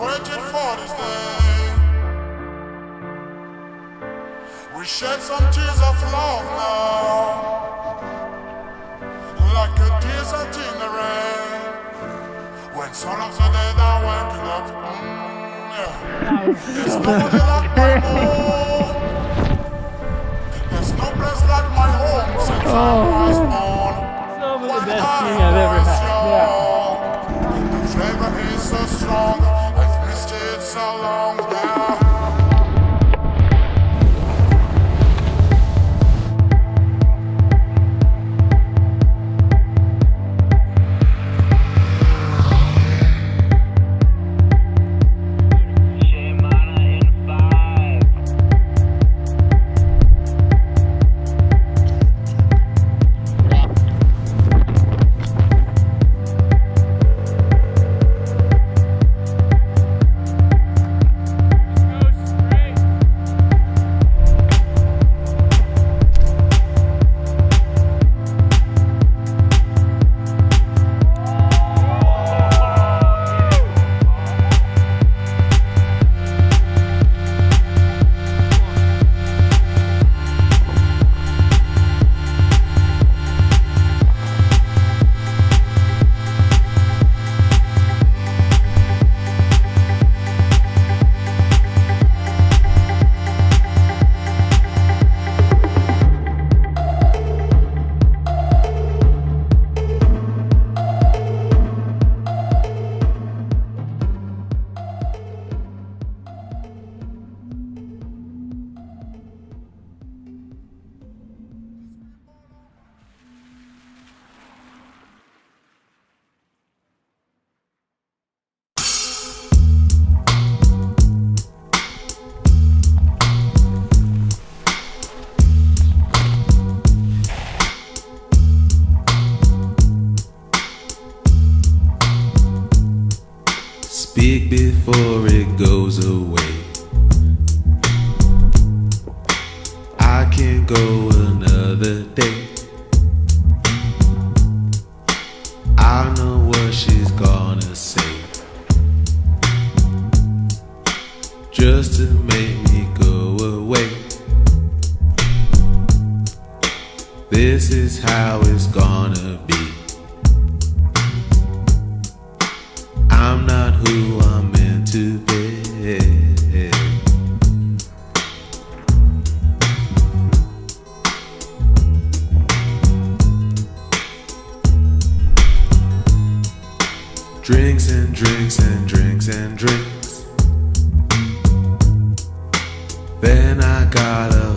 waited for this day. We shed some tears of love now, like a desert in the rain. When some of the dead are waking up, mm, yeah. there's nobody like my home. There's no place like my home since I was born. Some of the best thing I've ever had. It goes away. I can't go another day. Gotta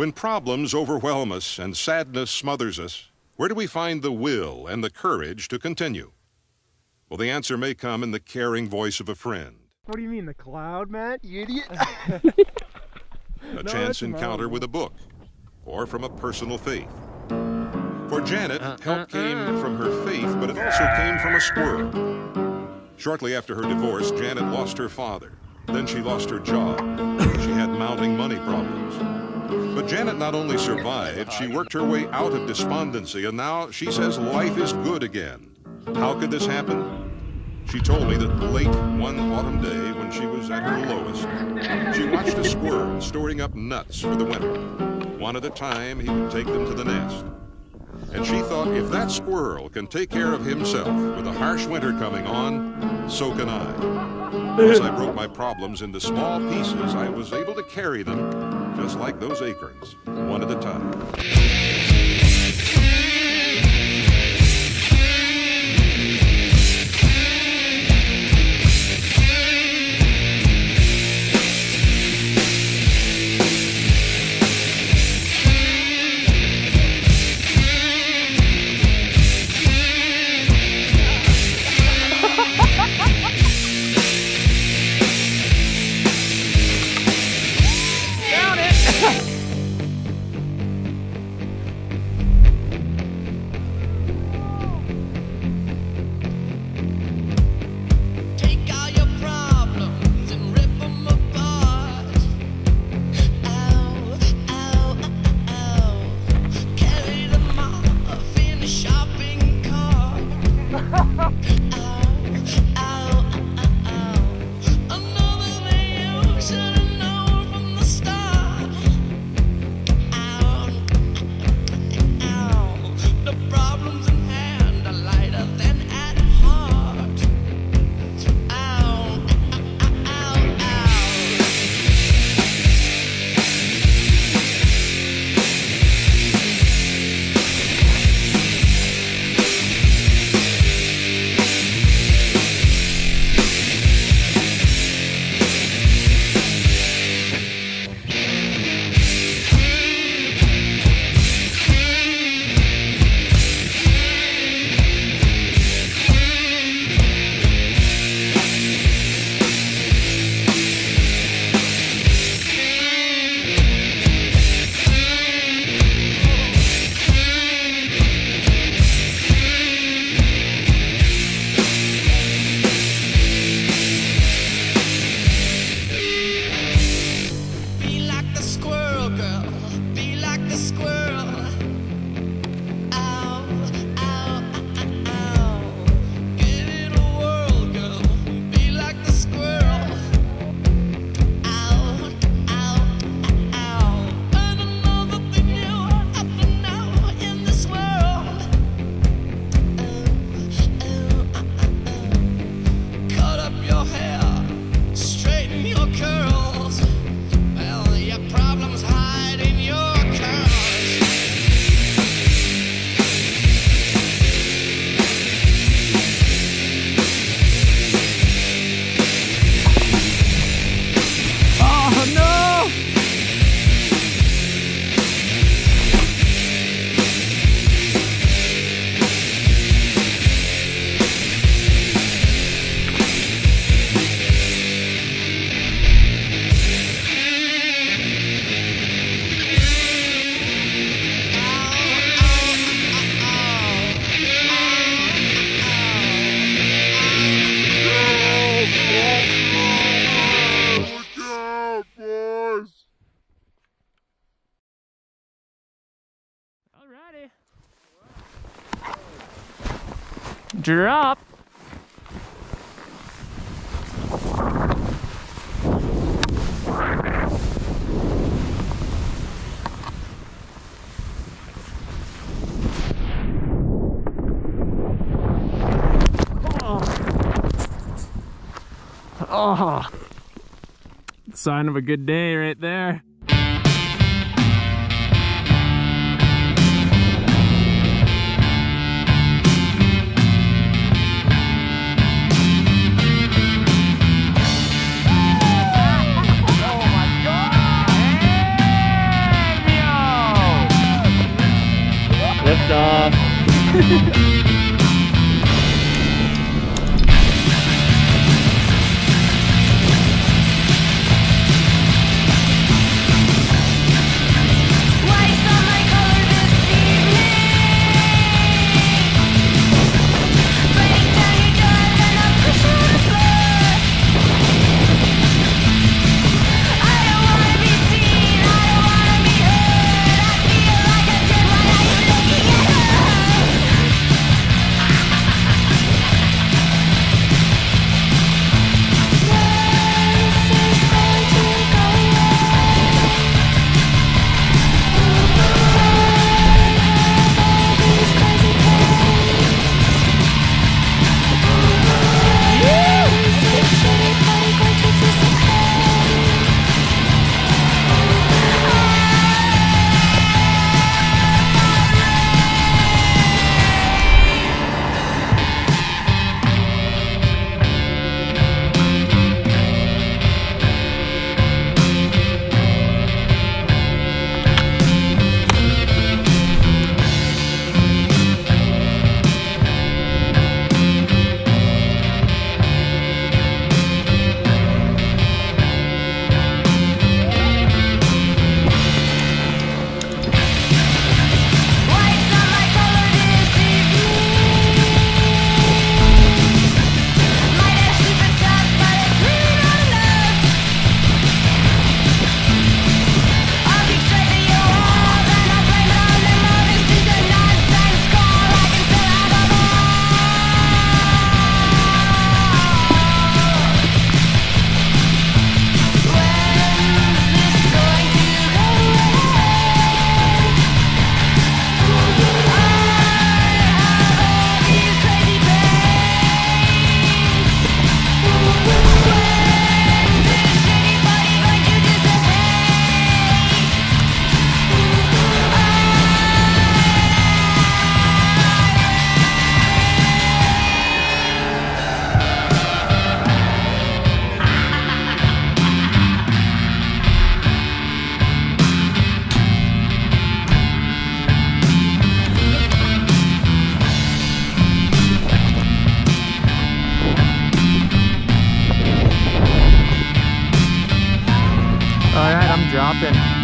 When problems overwhelm us and sadness smothers us, where do we find the will and the courage to continue? Well, the answer may come in the caring voice of a friend. What do you mean, the cloud, Matt? You idiot. a No, chance encounter with a book, or from a personal faith. For Janet, uh, help uh, came uh. from her faith, but it also came from a squirrel. Shortly after her divorce, Janet lost her father. Then she lost her job. She had mounting money problems. Janet not only survived, she worked her way out of despondency, and now she says life is good again. How could this happen? She told me that late one autumn day, when she was at her lowest, she watched a squirrel storing up nuts for the winter. One at a time, he would take them to the nest. And she thought if that squirrel can take care of himself with a harsh winter coming on, so can I. As I broke my problems into small pieces, I was able to carry them just like those acorns, one at a time. Drop. Oh. Sign of a good day right there. Lift sleeping.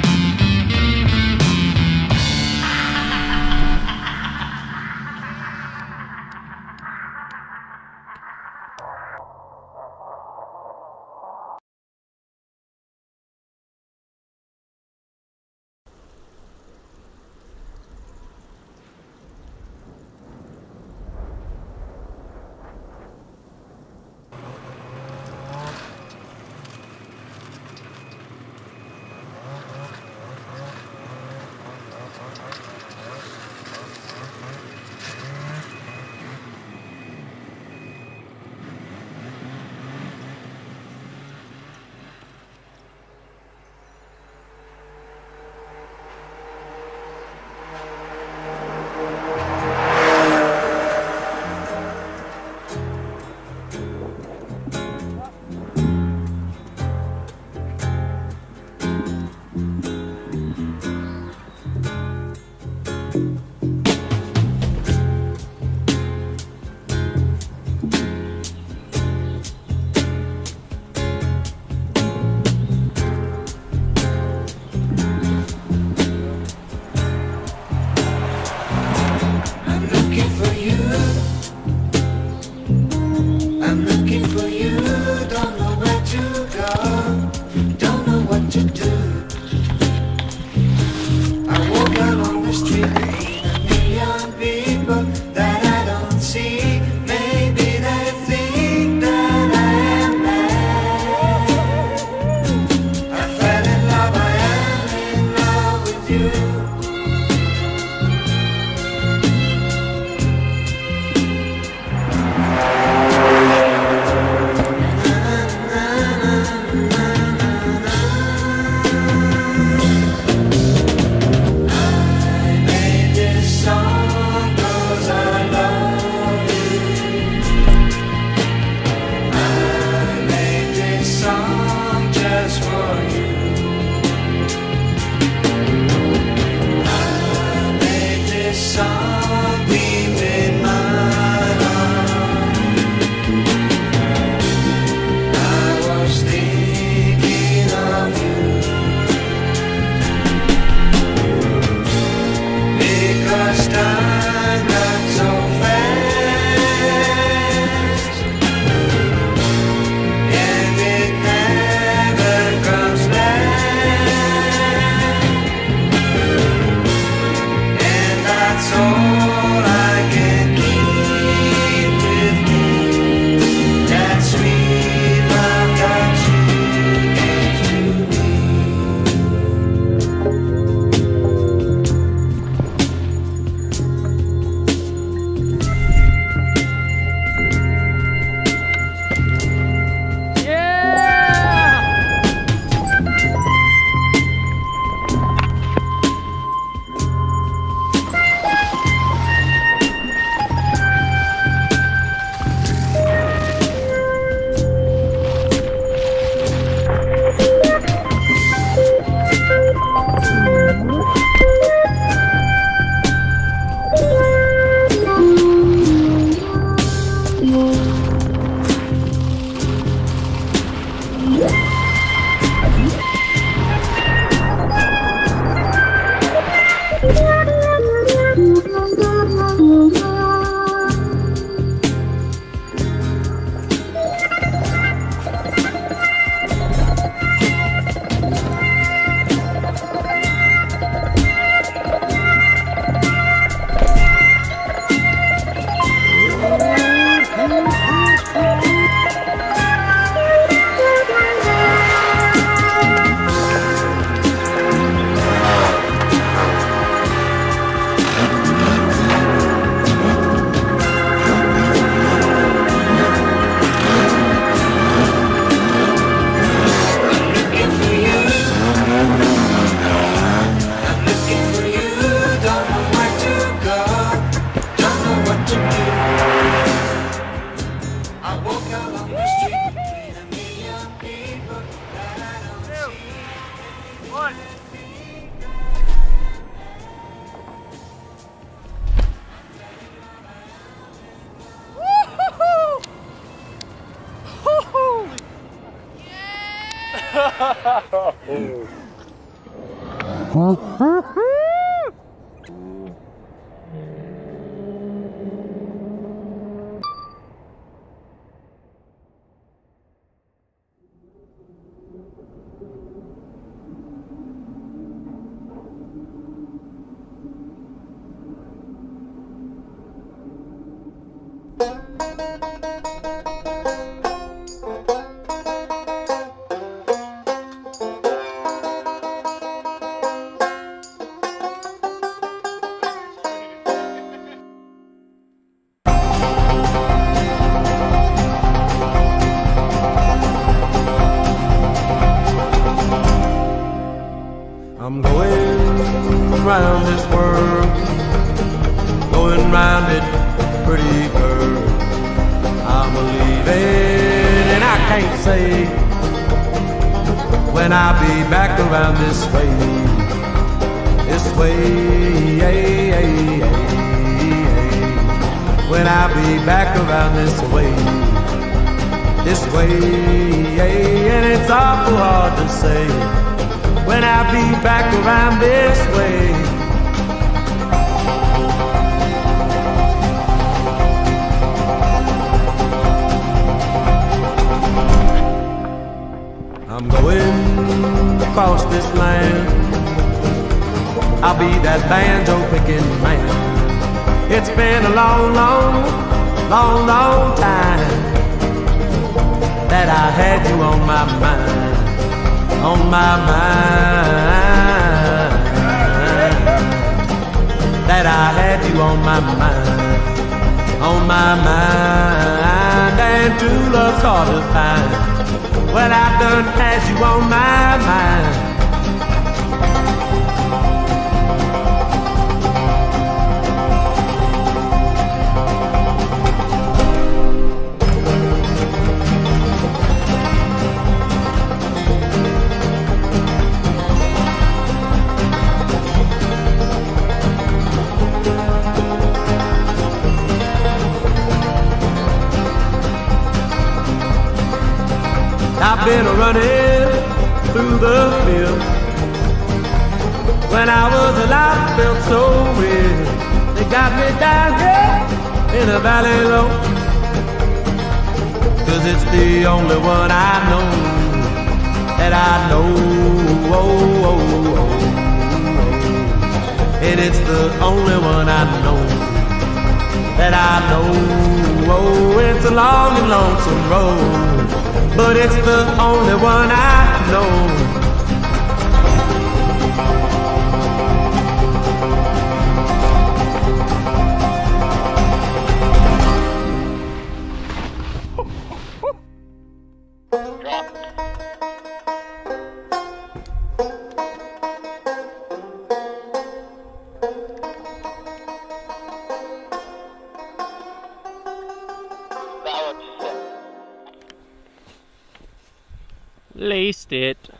Yeah. Way. When I'll be back around this way, this way, and it's awful hard to say when I be back around this way. I'm going across this land. I'll be that banjo picking man. It's been a long, long, long, long time that I had you on my mind on my mind. That I had you on my mind, on my mind. And true love's hard to find. When I done had you on my mind. Been running through the field. When I was alive, felt so real. They got me down here in a valley low. Cause it's the only one I know that I know. Oh, oh, oh. And it's the only one I know that I know. Oh, it's a long and lonesome road, but it's the only one I know. Laced it.